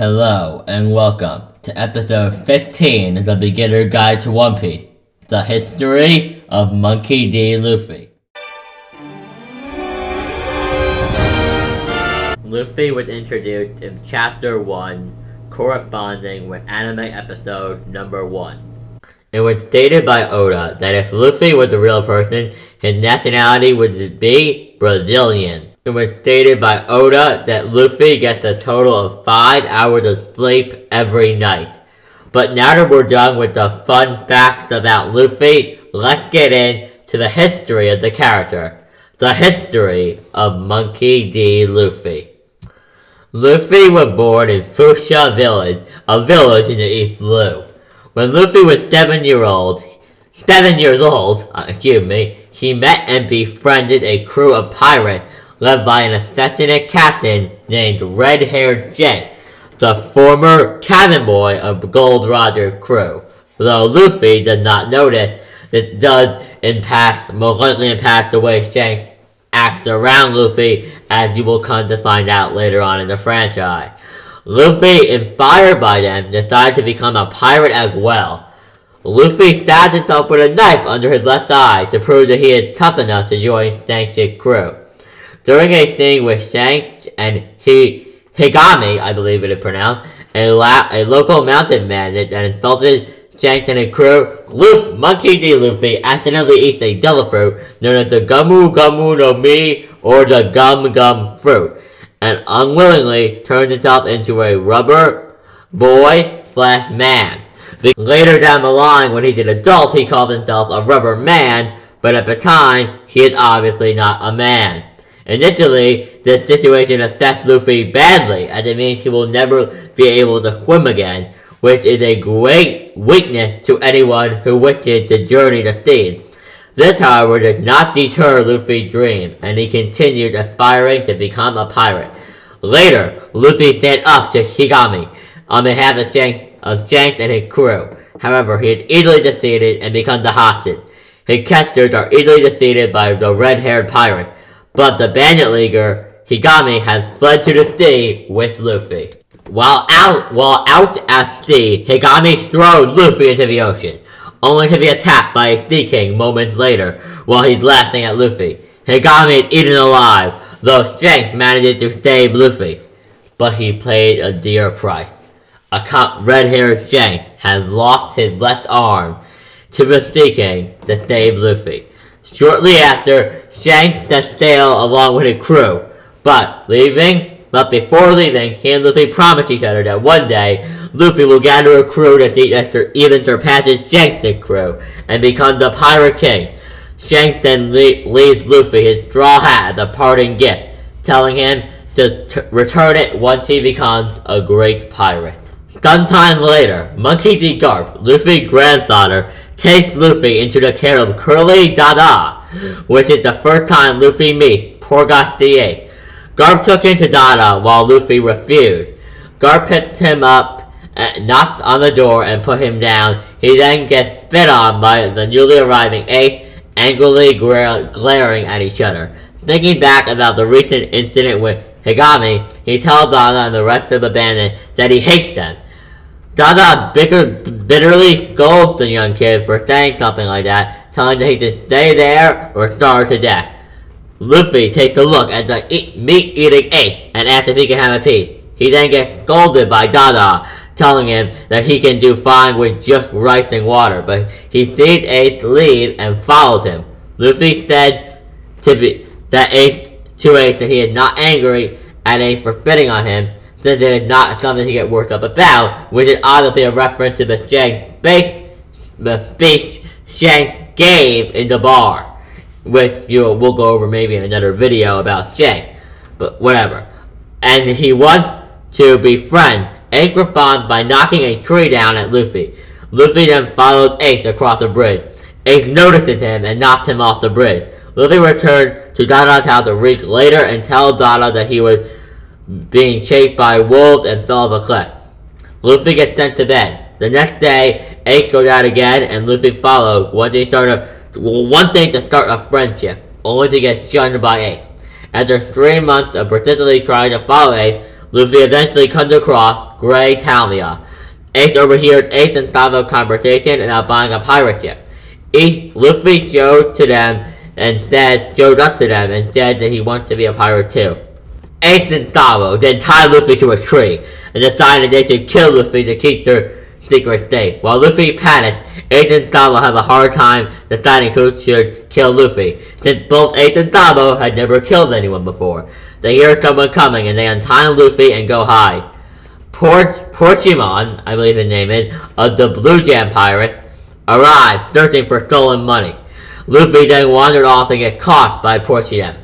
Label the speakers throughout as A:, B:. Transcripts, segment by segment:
A: Hello and welcome to episode 15 of the Beginner Guide to One Piece, the history of Monkey D. Luffy. Luffy was introduced in chapter 1, corresponding with anime episode number 1. It was stated by Oda that if Luffy was a real person, his nationality would be Brazilian. It was stated by Oda that Luffy gets a total of 5 hours of sleep every night. But now that we're done with the fun facts about Luffy, let's get into the history of the character. The history of Monkey D. Luffy. Luffy was born in Fuchsia Village, a village in the East Blue. When Luffy was seven year old, seven years old, uh, excuse me, he met and befriended a crew of pirates led by an affectionate captain named Red-Haired Shanks, the former cabin boy of Gold Roger crew. Though Luffy did not notice, this does impact, most likely impact the way Shanks acts around Luffy, as you will come to find out later on in the franchise. Luffy, inspired by them, decided to become a pirate as well. Luffy stabbed himself with a knife under his left eye to prove that he is tough enough to join Shanks' crew. During a thing with Shanks and he, Higami, I believe it is pronounced, a, la- a local mountain bandit that insulted Shanks and his crew, Luffy, Monkey D. Luffy accidentally eats a devil fruit known as the Gomu Gomu no Mi or the Gum Gum fruit, and unwillingly turns himself into a rubber boy slash man. Later down the line, when he's an adult, he calls himself a rubber man, but at the time, he is obviously not a man. Initially, this situation affects Luffy badly, as it means he will never be able to swim again, which is a great weakness to anyone who wishes to journey the sea. This, however, did not deter Luffy's dream, and he continued aspiring to become a pirate. Later, Luffy stand up to Higami on behalf of Shanks, of Shanks and his crew. However, he is easily defeated and becomes a hostage. His captors are easily defeated by the red-haired pirate, but the bandit leaguer, Higami, had fled to the sea with Luffy. While out, while out at sea, Higami throws Luffy into the ocean, only to be attacked by a Sea King moments later while he's laughing at Luffy. Higami is eaten alive, though Shanks manages to save Luffy. But he paid a dear price. A cop red-haired Shanks has lost his left arm to the Sea King to save Luffy. Shortly after, Shanks set sail along with his crew, but leaving, but before leaving, he and Luffy promise each other that one day, Luffy will gather a crew that even surpasses Shanks' crew, and become the Pirate King. Shanks then le leaves Luffy his straw hat as a parting gift, telling him to return it once he becomes a great pirate. Sometime later, Monkey D. Garp, Luffy's granddaughter, takes Luffy into the care of Curly Dada, which is the first time Luffy meets Portgas D. Ace. Garp took him to Dada while Luffy refused. Garp picked him up, uh, knocked on the door, and put him down. He then gets spit on by the newly arriving Ace, angrily glaring at each other. Thinking back about the recent incident with Higami, he tells Dada and the rest of the bandit that he hates them. Dada bitter, bitterly scolds the young kid for saying something like that, telling him to stay there or starve to death. Luffy takes a look at the eat, meat-eating ape and asks if he can have a piece. He then gets scolded by Dada, telling him that he can do fine with just rice and water, but he sees Ace leave and follows him. Luffy said to be, that Ace to Ace that he is not angry at Ace for spitting on him, since it is not something to get worked up about, which is obviously a reference to the Shanks speech, the speech Shanks gave in the bar, which you know, we'll go over maybe in another video about Shanks, but whatever. And he wants to befriend Ace responds by knocking a tree down at Luffy. Luffy then follows Ace across the bridge. Ace notices him and knocks him off the bridge. Luffy returns to Dada's house a week later and tells Dada that he was being chased by wolves and fell off a cliff. Luffy gets sent to bed. The next day, Ace goes out again and Luffy follows, wanting, start a, one thing to start a friendship, only to get shunned by Ace. After three months of persistently trying to follow Ace, Luffy eventually comes across Gray Talia. Ace overheard Ace and Sabo conversation about buying a pirate ship. Each Luffy shows to them and said shows up to them and said that he wants to be a pirate too. And Sabo then tied Luffy to a tree and decided they should kill Luffy to keep their secret safe. While Luffy panicked, and Sabo have a hard time deciding who should kill Luffy, since both Ace and had never killed anyone before. They hear someone coming and they untie Luffy and go hide. Port Porchimon, I believe his name is, of the Blue Jam Pirates, arrived searching for stolen money. Luffy then wandered off and get caught by Porchimon.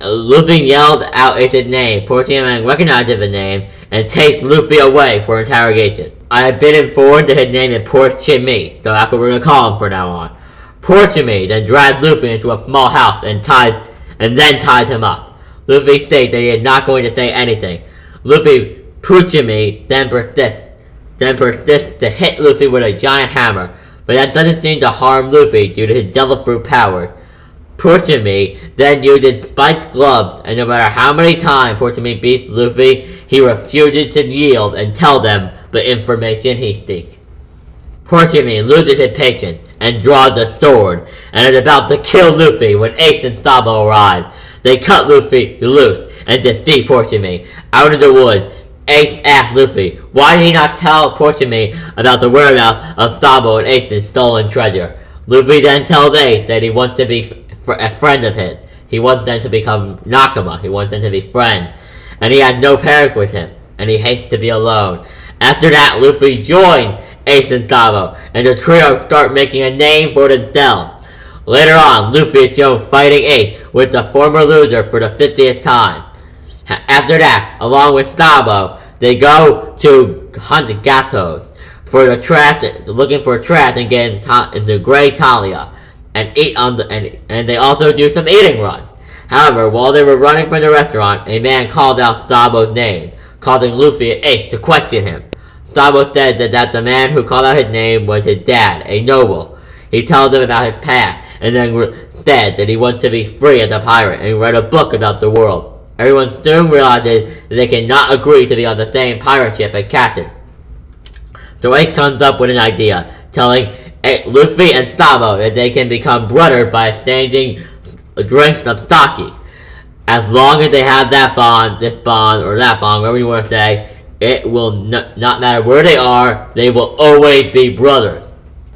A: Luffy yelled out Ace's name. Porchimon recognized the name and takes Luffy away for interrogation. I have been informed that his name is Porchemy, so that's what we're gonna call him from now on. Porchemy then dragged Luffy into a small house and tied and then tied him up. Luffy states that he is not going to say anything. Luffy Puchimi then persists then persists to hit Luffy with a giant hammer, but that doesn't seem to harm Luffy due to his devil fruit power. Porchemy then uses spiked gloves, and no matter how many times Porchemy beats Luffy, he refuses to yield and tell them the information he seeks. Porchemy loses his patience and draws a sword, and is about to kill Luffy when Ace and Sabo arrive. They cut Luffy loose and defeat Porchemy. Out of the woods, Ace asks Luffy, why did he not tell Porchemy about the whereabouts of Sabo and Ace's stolen treasure? Luffy then tells Ace that he wants to be a friend of his. He wants them to become Nakama. He wants them to be friends. And he has no parents with him. And he hates to be alone. After that, Luffy joined Ace and Sabo. And the trio start making a name for themselves. Later on, Luffy is shown fighting Ace with the former loser for the 50th time. After that, along with Sabo, they go to hunt Gatos for the trash, looking for trash and getting into Gray Talia and eat on the and, and they also do some eating run. However, while they were running from the restaurant, a man called out Sabo's name, causing Luffy and Ace to question him. Sabo said that, that the man who called out his name was his dad, a noble. He tells him about his past, and then said that he wants to be free as a pirate, and he read a book about the world. Everyone soon realizes that they cannot agree to be on the same pirate ship as Captain. So Ace comes up with an idea, telling Luffy and Sabo that they can become brothers by exchanging drinks of sake. As long as they have that bond, this bond, or that bond, whatever you want to say, it will not matter where they are, they will always be brothers.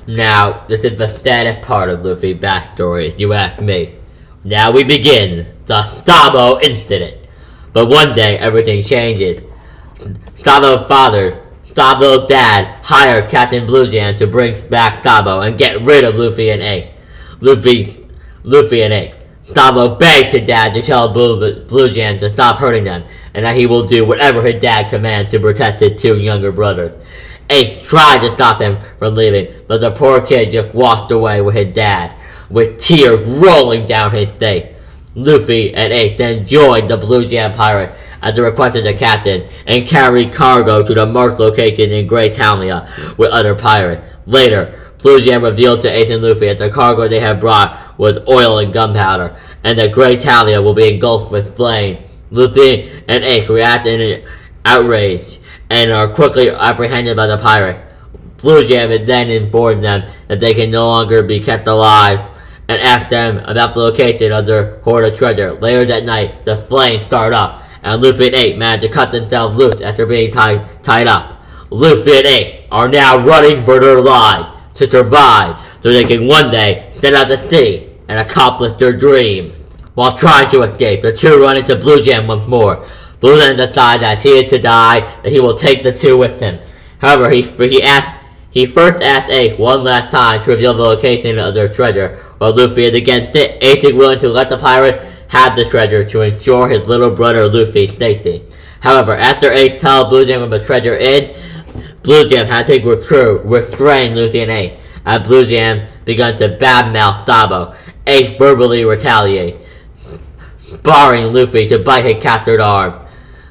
A: Now, this is the saddest part of Luffy's backstory, if you ask me. Now we begin the Sabo incident. But one day, everything changes. Sabo's father Sabo's dad hired Captain Blue Jam to bring back Sabo and get rid of Luffy and A. Luffy, Luffy and A. Sabo begged his dad to tell Blue, Blue Jam to stop hurting them and that he will do whatever his dad commands to protect his two younger brothers. Ace tried to stop him from leaving, but the poor kid just walked away with his dad, with tears rolling down his face. Luffy and Ace then joined the Blue Jam pirate at the request of the captain and carried cargo to the marked location in Great Talia with other pirates. Later, Blue Jam revealed to Ace and Luffy that the cargo they had brought was oil and gunpowder, and that Great Talia will be engulfed with flame. Luffy and Ace react in outrage and are quickly apprehended by the pirate. Blue Jam then informed them that they can no longer be kept alive and asked them about the location of their hoard of treasure. Later that night, the flames start up and Luffy and Ace managed to cut themselves loose after being tied, tied up. Luffy and Ace are now running for their lives to survive so they can one day set out to sea and accomplish their dreams. While trying to escape, the two run into Blue Jam once more. Blue Jam decides that he is to die, that he will take the two with him. However, he, he, asked, he first asked Ace one last time to reveal the location of their treasure, while Luffy is against it. Ace is willing to let the pirate had the treasure to ensure his little brother Luffy's safety. However, after Ace tells Blue Jam where the treasure is, Blue Jam had to recruit, restrain Luffy and Ace, as Blue Jam began to badmouth Sabo. Ace verbally retaliates, barring Luffy to bite his captured arm.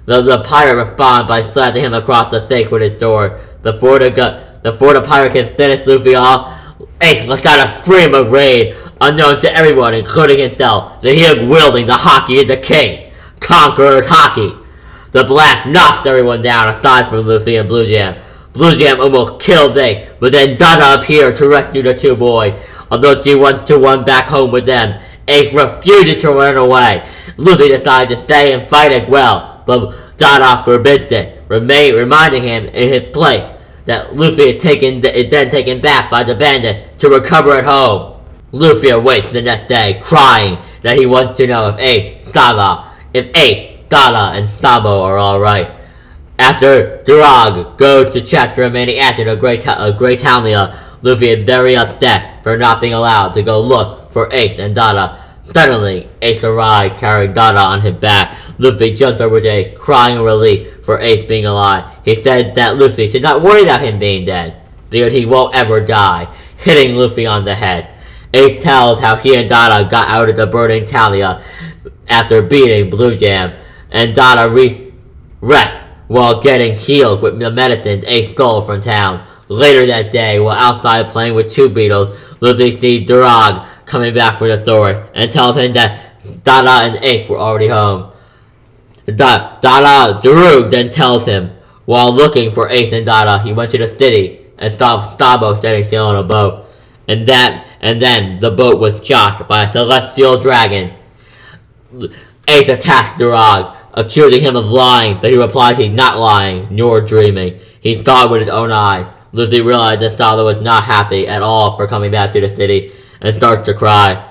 A: The, the pirate responds by slapping him across the face with his sword. Before the, before the pirate can finish Luffy off, Ace lets out a scream of rage unknown to everyone, including Intel, the he wielding the Haki of the King, conquered Haki. The Black knocked everyone down aside from Luffy and Blue Jam. Blue Jam almost killed Ace, but then Dada appeared to rescue the two boys. Although she wants to run back home with them, Ace refuses to run away. Luffy decides to stay and fight as well, but Dada forbids it, remain, reminding him in his place that Luffy is, taken, is then taken back by the bandit to recover at home. Luffy awakes the next day, crying that he wants to know if Ace, Saga, if Ace, Dada, and Sabo are alright. After Durag goes to check the remaining answer to Great, uh, Great Talmia, Luffy is very upset for not being allowed to go look for Ace and Dada. Suddenly, Ace arrives carrying Dada on his back. Luffy jumps over to Ace, crying in relief for Ace being alive. He said that Luffy should not worry about him being dead, because he won't ever die, hitting Luffy on the head. Ace tells how he and Dada got out of the burning Talia after beating Blue Jam, and Dada re rests while getting healed with the medicines Ace stole from town. Later that day, while outside playing with two beetles, Luffy sees Durag coming back for the sword and tells him that Dada and Ace were already home. Da Dada Durug then tells him, while looking for Ace and Dada, he went to the city and stopped Stabo standing still on a boat. And that and then the boat was shocked by a celestial dragon. Ace attacked Durag, accusing him of lying, but he replied he's not lying, nor dreaming. He saw it with his own eyes. Luffy realized that was not happy at all for coming back to the city, and starts to cry.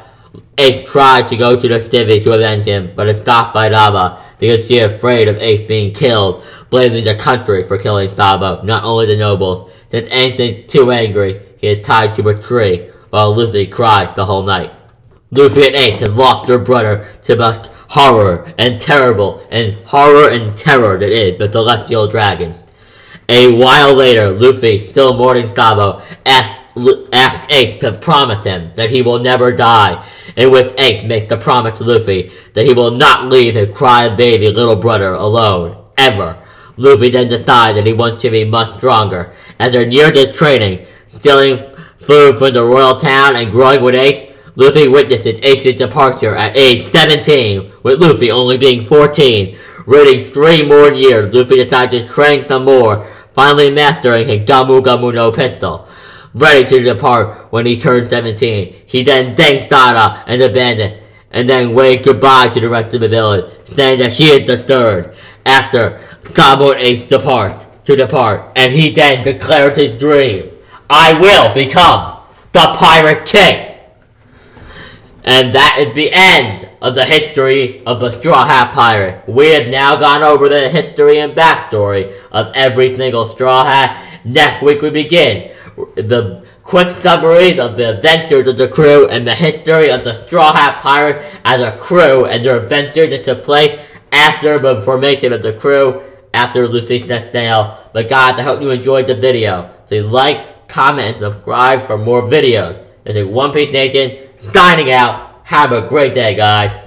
A: Ace tried to go to the city to avenge him, but is stopped by Daba, because she is afraid of Ace being killed, blaming the country for killing Sabo, not only the nobles. Since Ace is too angry, he is tied to a tree, while Luffy cried the whole night. Luffy and Ace lost their brother to the horror and terrible and horror and terror that is the Celestial Dragon. A while later, Luffy, still mourning Sabo, asked, asked Ace to promise him that he will never die, in which Ace makes the promise to Luffy that he will not leave his crying baby little brother alone, ever. Luffy then decides that he wants to be much stronger. As they're near this training, stealing food from the royal town and growing with Ace, Luffy witnesses Ace's departure at age 17, with Luffy only being 14. Waiting three more years, Luffy decides to train some more, finally mastering his Gomu Gomu no pistol. Ready to depart when he turns 17, he then thanks Dada and the bandit, and then waves goodbye to the rest of the village, saying that he is the third, after Sabo and Ace depart, to depart, and he then declares his dream. I will become the Pirate King! And that is the end of the history of the Straw Hat Pirate. We have now gone over the history and backstory of every single Straw Hat. Next week we begin the quick summaries of the adventures of the crew and the history of the Straw Hat Pirate as a crew and their adventures that took place after the formation of the crew after Lucy's next nail. But guys, I hope you enjoyed the video. Please like, comment, and subscribe for more videos. This is One Piece Nation signing out. Have a great day, guys.